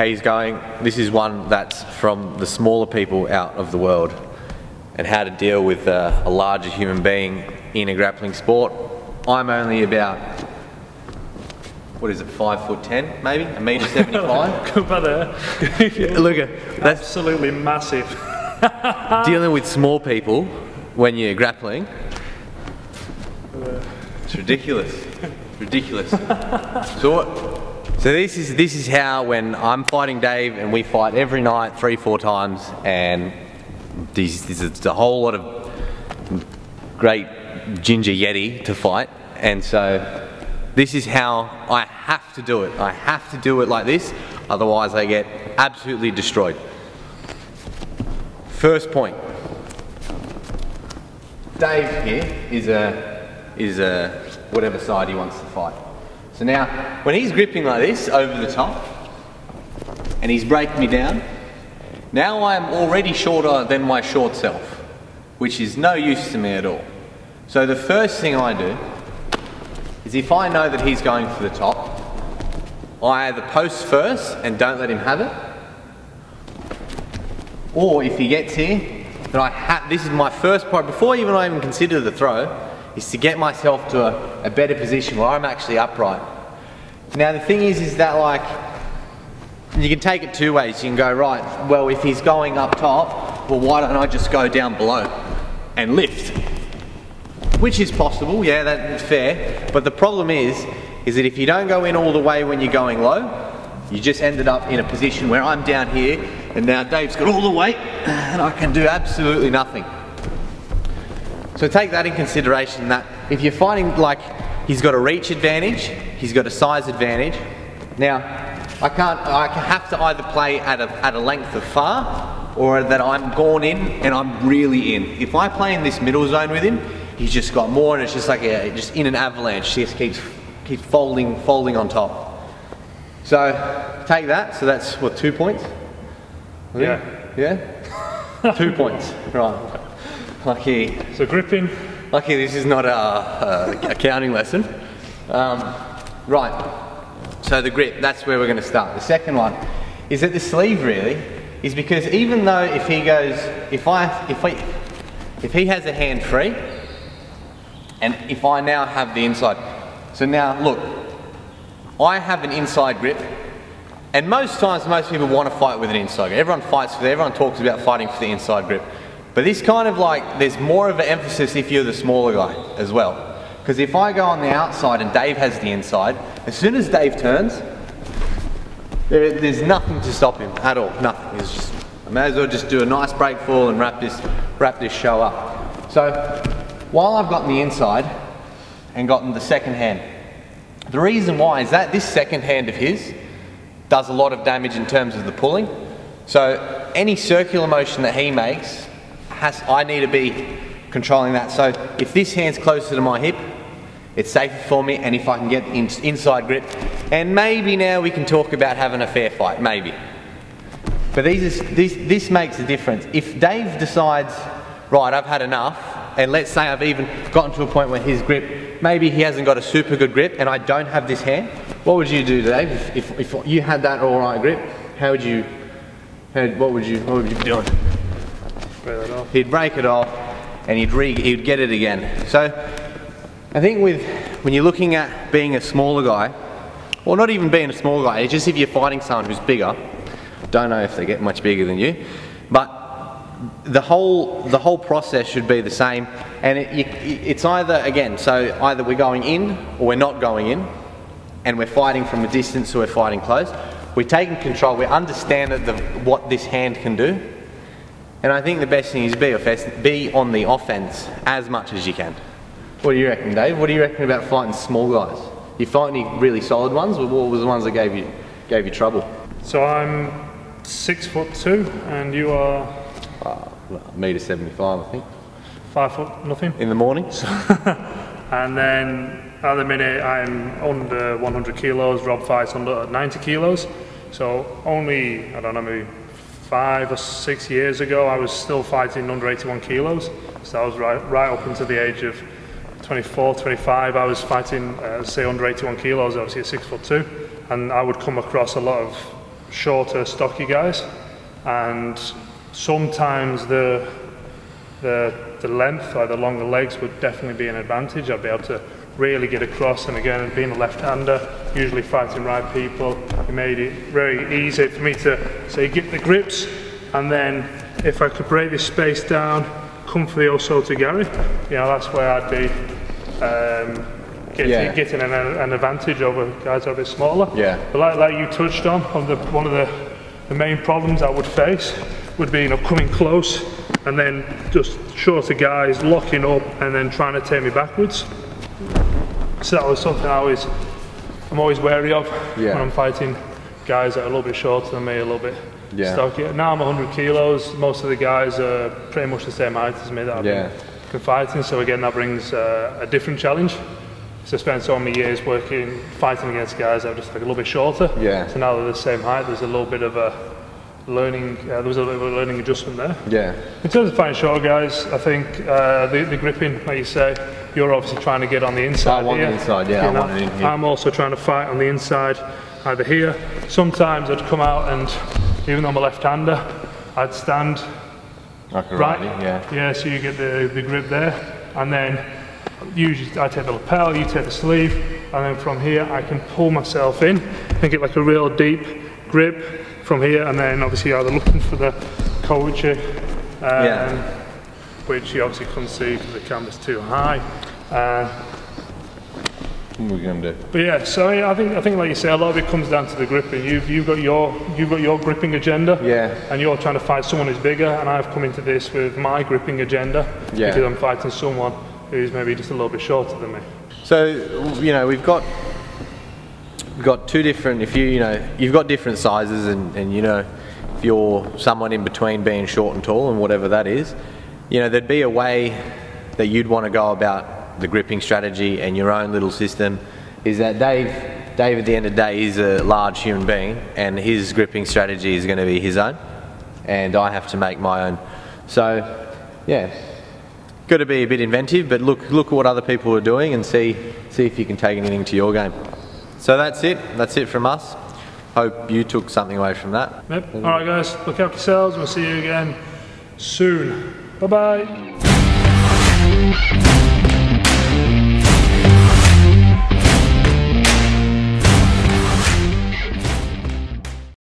how he's going. This is one that's from the smaller people out of the world and how to deal with uh, a larger human being in a grappling sport. I'm only about, what is it, five foot ten, maybe? A metre 75? Go back there. Look at, that's Absolutely massive. dealing with small people when you're grappling. It's ridiculous. ridiculous. So what? So this is this is how when I'm fighting Dave and we fight every night three four times and these this is a whole lot of great ginger yeti to fight and so this is how I have to do it. I have to do it like this otherwise I get absolutely destroyed. First point. Dave here is a is a whatever side he wants to fight. So now, when he's gripping like this over the top, and he's breaking me down, now I am already shorter than my short self, which is no use to me at all. So the first thing I do is if I know that he's going for the top, I either post first and don't let him have it, or if he gets here, that I ha- this is my first part, before even I even consider the throw, is to get myself to a, a better position where I'm actually upright. Now the thing is, is that like, you can take it two ways. You can go, right, well if he's going up top, well why don't I just go down below and lift? Which is possible, yeah, that's fair. But the problem is, is that if you don't go in all the way when you're going low, you just ended up in a position where I'm down here and now Dave's got all the weight and I can do absolutely nothing. So take that in consideration that if you're finding like he's got a reach advantage, he's got a size advantage. Now, I can't, I have to either play at a, at a length of far or that I'm gone in and I'm really in. If I play in this middle zone with him, he's just got more and it's just like a, just in an avalanche. He just keeps, keeps folding, folding on top. So take that, so that's what, two points? Yeah. Yeah? two points, right. Lucky, So gripping, lucky this is not a, a accounting lesson. Um, right, so the grip, that's where we're going to start. The second one is that the sleeve really is because even though if he goes, if I, if I, if he has a hand free, and if I now have the inside, so now look, I have an inside grip, and most times most people want to fight with an inside grip. Everyone fights for, everyone talks about fighting for the inside grip. But this kind of like, there's more of an emphasis if you're the smaller guy as well. Because if I go on the outside and Dave has the inside, as soon as Dave turns, there, there's nothing to stop him at all. Nothing. It's just, I may as well just do a nice break fall and wrap this, wrap this show up. So while I've gotten the inside and gotten the second hand, the reason why is that this second hand of his does a lot of damage in terms of the pulling. So any circular motion that he makes, has, I need to be controlling that. So if this hand's closer to my hip, it's safer for me and if I can get in, inside grip, and maybe now we can talk about having a fair fight, maybe. But these is, this, this makes a difference. If Dave decides, right, I've had enough, and let's say I've even gotten to a point where his grip, maybe he hasn't got a super good grip and I don't have this hand, what would you do, Dave? If, if, if you had that all right grip, how would you, how, what would you, what would you be doing? He'd break it off and he'd, re- he'd get it again. So I think with, when you're looking at being a smaller guy, or not even being a small guy, it's just if you're fighting someone who's bigger, don't know if they get much bigger than you, but the whole the whole process should be the same, and it, you, it's either again, so either we're going in or we're not going in, and we're fighting from a distance or we're fighting close. We're taking control. We understand that the, what this hand can do, and I think the best thing is be, offense, be on the offense as much as you can. What do you reckon, Dave? What do you reckon about fighting small guys? You fight any really solid ones, or what was the ones that gave you gave you trouble? So I'm six foot two, and you are Uh, well, meter seventy-five, I think. five foot nothing. In the morning. And then at the minute I'm under 100 kilos. Rob fights under 90 kilos. So only I don't know maybe five or six years ago I was still fighting under 81 kilos. So I was right right up until the age of 24, 25. I was fighting uh, say under 81 kilos. Obviously at six foot two, and I would come across a lot of shorter, stocky guys, and sometimes the the the length or the longer legs would definitely be an advantage. I'd be able to really get across, and again, being a left-hander, usually fighting right people, it made it very easy for me to say get the grips, and then if I could break this space down, come for the Osotogari, Gary, you know, that's where I'd be. Um, getting, yeah. getting an, an, advantage over guys that are a bit smaller. Yeah. But like, like you touched on, on the, one of the, the main problems I would face would be you know coming close and then just shorter guys locking up and then trying to take me backwards. So that was something I always I'm always wary of yeah. when I'm fighting guys that are a little bit shorter than me, a little bit yeah. stocky. Now I'm 100 kilos. Most of the guys are pretty much the same height as me that I've yeah. been fighting. So again, that brings uh, a different challenge. So I spent so many years working, fighting against guys that are just like a little bit shorter. Yeah. So now they're the same height. There's a little bit of a learning. Uh, there was a little bit of learning adjustment there. Yeah. In terms of fighting short guys, I think uh, the, the gripping, like you say, you're obviously trying to get on the inside. I want here. the inside. Yeah, you I want it in here. I'm also trying to fight on the inside, either here. Sometimes I'd come out and, even though I'm a left-hander, I'd stand like right. yeah. Yeah. So you get the the grip there, and then usually I take the lapel, you take the sleeve, and then from here I can pull myself in and get like a real deep grip from here, and then obviously either looking for the culture, um, yeah. which you obviously couldn't see because the camera's too high. Uh, what are we gonna do? But yeah, so I think I think like you say, a lot of it comes down to the gripping. You've you've got your you've got your gripping agenda. Yeah. And you're trying to fight someone who's bigger, and I've come into this with my gripping agenda. Yeah. Because I'm fighting someone who's maybe just a little bit shorter than me. So, you know, we've got got two different. If you you know you've got different sizes, and and you know if you're someone in between being short and tall, and whatever that is, you know there'd be a way that you'd want to go about the gripping strategy and your own little system. Is that Dave? Dave at the end of the day is a large human being, and his gripping strategy is going to be his own, and I have to make my own. So, yeah, got to be a bit inventive, but look, look at what other people are doing and see, see if you can take anything to your game. So that's it. That's it from us. Hope you took something away from that. Yep. All right, guys. Look after yourselves. We'll see you again soon. Bye bye.